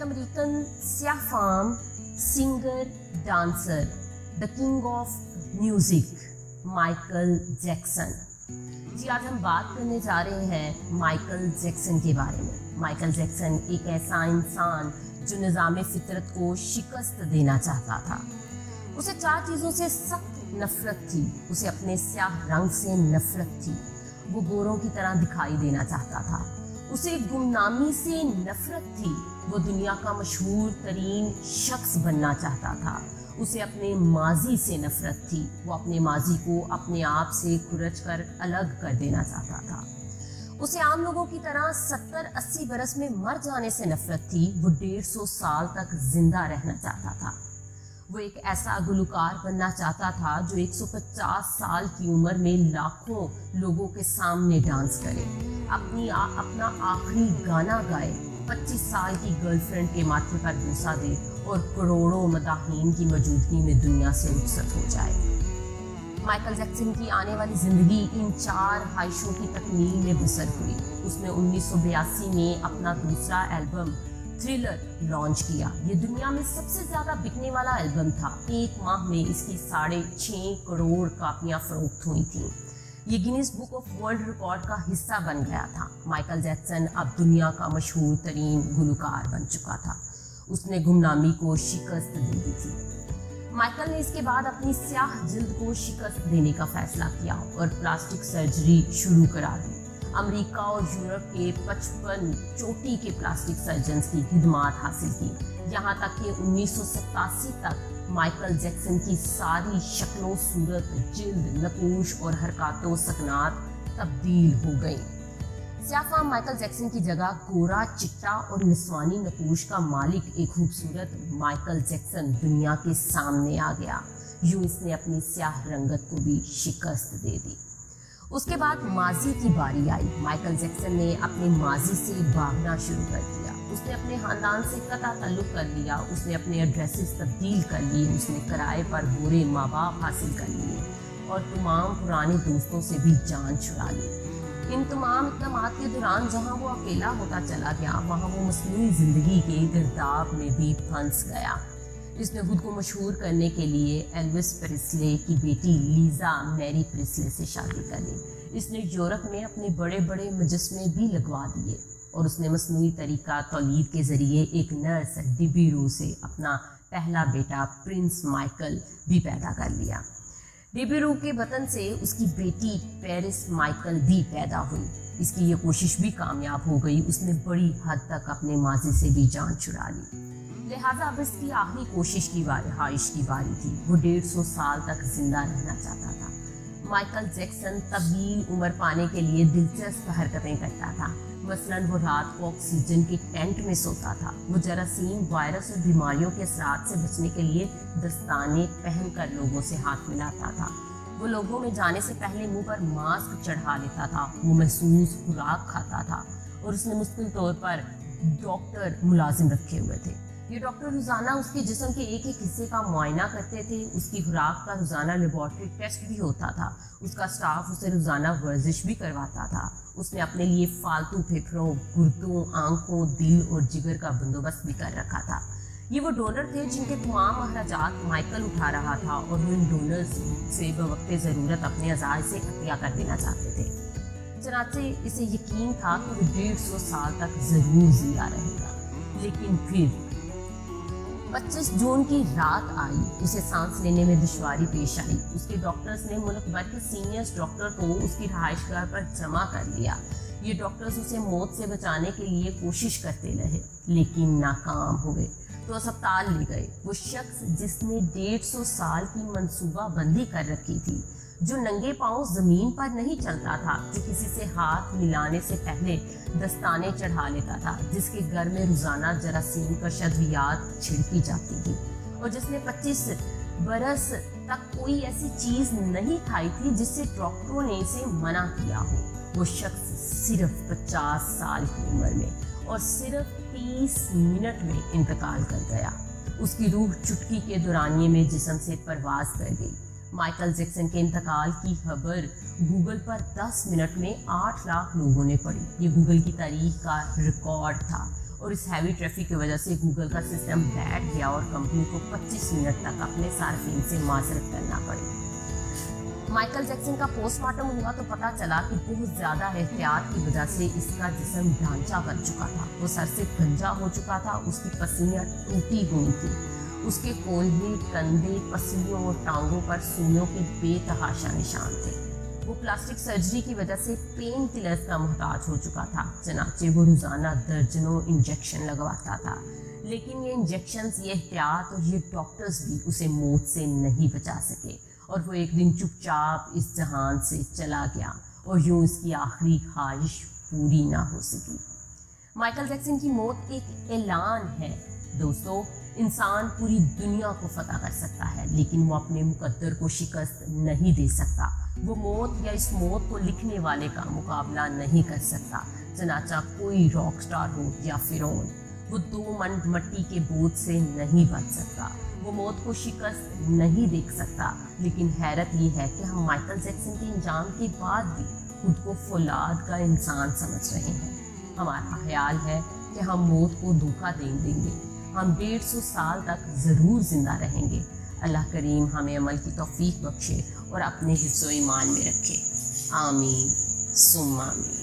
एक American स्याफाम singer dancer the king of music Michael Jackson ji, आज हम बात करने जा रहे हैं माइकल जैक्सन के बारे में। माइकल जैक्सन एक ऐसा इंसान जो निज़ाम फितरत को शिकस्त देना चाहता था। उसे चार चीज़ों से सख्त नफरत थी। उसे अपने स्याह रंग से नफरत थी। वो गोरों की तरह दिखाई देना चाहता था। उसे गुमनामी से नफरत थी। वो दुनिया का मशहूर तरीन शख्स बनना चाहता था। उसे अपने माजी से नफरत थी। वो अपने माजी को अपने आप से खुरच कर अलग कर देना चाहता था। उसे आम लोगों की तरह सत्तर अस्सी बरस में मर जाने से नफरत थी। वो डेढ़ सौ साल तक ज़िंदा रहना चाहता था। वो एक ऐसा गुलकार बनना चाहता था जो 150 साल की उम्र में लाखों लोगों के सामने डांस करे। अपनी आ, अपना आखिरी गाना गाए। 25 साल की गर्लफ्रेंड के माथे पर भूसा दे और करोड़ों मदाहीन की मौजूदगी में दुनिया से रुखसत हो जाए। माइकल जैक्सन की आने वाली ज़िंदगी इन चार ख्वाहिशों की तकमील में बसर हुई। उसने उन्नीस सौ बयासी में अपना दूसरा एल्बम थ्रिलर लॉन्च किया। ये दुनिया में सबसे ज़्यादा बिकने वाला एल्बम था। एक माह में इसकी साढ़े छः करोड़ कापियाँ फरोख्त हुई थी। ये Guinness book of world record का हिस्सा बन गया था। माइकल जैक्सन अब दुनिया का मशहूर तरीन गुलकार बन चुका था। उसने गुमनामी को शिकस्त दे दी थी। माइकल ने इसके बाद अपनी स्याह जिल्द को शिकस्त देने का फैसला किया और प्लास्टिक सर्जरी शुरू करा दी। अमेरिका और यूरोप के 55 चोटी के प्लास्टिक सर्जन की खिदमात हासिल की। यहाँ तक कि उन्नीस सौ सतासी तक माइकल जैक्सन की सारी शक्लों, सूरत, जिल्द नकूश और हरकतों सकनात तब्दील हो गई। सियाफा, माइकल जैक्सन की जगह गोरा चिट्टा और निस्वानी नकूश का मालिक एक खूबसूरत माइकल जैक्सन दुनिया के सामने आ गया। यूँ इसने अपनी स्याह रंगत को भी शिकस्त दे दी। उसके बाद माजी की बारी आई। माइकल जैक्सन ने अपने माजी से भागना शुरू कर दिया। उसने अपने खानदान से कता तल्लुक कर लिया, उसने अपने एड्रेसेस तब्दील कर लिए, उसने किराए पर बुरे माँ बाप हासिल कर लिए और तमाम पुराने दोस्तों से भी जान छुड़ा ली। इन तमाम इकदाम के दौरान जहाँ वो अकेला होता चला गया, वहाँ वो मसनू ज़िंदगी के गिरदाब में भी फंस गया। इसने खुद को मशहूर करने के लिए एल्विस प्रिस्ले की बेटी लीजा मैरी प्रिस्ले से शादी कर ली। इसने यूरोप में अपने बड़े बड़े मुजस्मे भी लगवा दिए। और उसने मसनू तरीका तोलीद के ज़रिए एक नर्स डिबीरू से अपना पहला बेटा प्रिंस माइकल भी पैदा कर लिया। डिबीरू के वतन से उसकी बेटी पेरिस माइकल भी पैदा हुई। इसकी ये कोशिश भी कामयाब हो गई। उसने बड़ी हद तक अपने माजी से भी जान छुड़ा ली। लिहाजा अब इसकी आखिरी कोशिश की ख्वाहिश की बारी थी। वो डेढ़ सौ साल तक ज़िंदा रहना चाहता था। माइकल जैक्सन तब्दील उम्र पाने के लिए दिलचस्प हरकतें करता था। मसलन वो रात को ऑक्सीजन के टेंट में सोता था। वो जरासीम वायरस और बीमारियों के असरात से बचने के लिए दस्ताने पहन कर लोगों से हाथ मिलाता था। वो लोगों में जाने से पहले मुँह पर मास्क चढ़ा लेता था। वो महसूस खुराक खाता था और उसने मुश्किल तौर पर डॉक्टर मुलाजिम रखे हुए थे। ये डॉक्टर रोज़ाना उसके जिसम के एक एक हिस्से का मुआयना करते थे, उसकी खुराक का रोज़ाना लेबॉर्ट्री टेस्ट भी होता था, उसका स्टाफ उसे रोज़ाना वर्जिश भी करवाता था। उसने अपने लिए फालतू फेफड़ों, गुर्दों, आँखों, दिल और जिगर का बंदोबस्त भी कर रखा था। ये वो डोनर थे जिनके तमाम महाराजात माइकल उठा रहा था और वो इन डोनर्स से बवक्त ज़रूरत अपने अजाज से हत्या कर देना चाहते थे। चनाचे इसे यकीन था कि वो डेढ़ सौ साल तक ज़रूर ज़िंदा रहेगा। लेकिन फिर 25 जून की रात आई। उसे सांस लेने में दुश्वारी पेश आई। उसके डॉक्टर्स ने मुल्क भर के सीनियर डॉक्टर को उसकी रहायश पर जमा कर लिया ये डॉक्टर्स उसे मौत से बचाने के लिए कोशिश करते रहे, लेकिन नाकाम हो गए। तो अस्पताल ले गए। वो शख्स जिसने डेढ़ सौ साल की मनसूबा बंदी कर रखी थी। जो नंगे पाँव ज़मीन पर नहीं चलता था, जो किसी से हाथ मिलाने से पहले दस्ताने चढ़ा लेता था, जिसके घर में रोज़ाना जरासीम का शद्वियात छिड़की जाती थी। और जिसने 25 बरस तक कोई ऐसी चीज़ नहीं खाई थी जिससे डॉक्टरों ने इसे मना किया हो, वो शख्स सिर्फ़ 50 साल की उम्र में और सिर्फ़ 30 मिनट में इंतकाल कर गया। उसकी रूह चुटकी के दौरानिए में जिसम से परवाज कर गई। माइकल जैक्सन के इंतकाल की खबर गूगल पर 10 मिनट में 8 लाख लोगों ने पढ़ी। ये गूगल की तारीख का रिकॉर्ड था और इस हैवी ट्रैफ़िक की वजह से गूगल का सिस्टम बैठ गया और कंपनी को 25 मिनट तक अपने सार्फिन से माजरत करना पड़ी। माइकल जैक्सन का पोस्टमार्टम हुआ तो पता चला कि बहुत ज़्यादा एहतियात की वजह से इसका जिसम ढांचा कर चुका था। वो सर से गंजा हो चुका था, उसकी पसीनियाँ टूटी हुई थी। उसके कोल्हे कंधे पसलियों और टांगों पर सुइयों के बेतहाशा निशान थे। वो प्लास्टिक सर्जरी की वजह से पेन किलर्स का मोहताज हो चुका था। चनाचे वो रोज़ाना दर्जनों इंजेक्शन लगवाता था। लेकिन ये इंजेक्शन ये एहतियात और ये डॉक्टर्स भी उसे मौत से नहीं बचा सके। और वो एक दिन चुपचाप इस जहान से चला गया और यूँ इसकी आखिरी ख्वाहिश पूरी ना हो सकी। माइकल जैक्सन की मौत एक ऐलान है। दोस्तों, इंसान पूरी दुनिया को फतह कर सकता है, लेकिन वो अपने मुकद्दर को शिकस्त नहीं दे सकता। वो मौत या इस मौत को लिखने वाले का मुकाबला नहीं कर सकता। चनाचा कोई रॉक स्टार हो या फिर वो दो मन मट्टी के बोझ से नहीं बच सकता। वो मौत को शिकस्त नहीं देख सकता, लेकिन हैरत ये है कि हम माइकल जैक्सन के इंजाम के बाद भी खुद को फौलाद का इंसान समझ रहे हैं। हमारा ख्याल है कि हम मौत को धोखा दे देंगे। हम डेढ़ सौ साल तक ज़रूर ज़िंदा रहेंगे। अल्लाह करीम हमें अमल की तोफ़ी बख्शे और अपने हिस्सों ईमान में रखे। आमीन। सुम आमीन।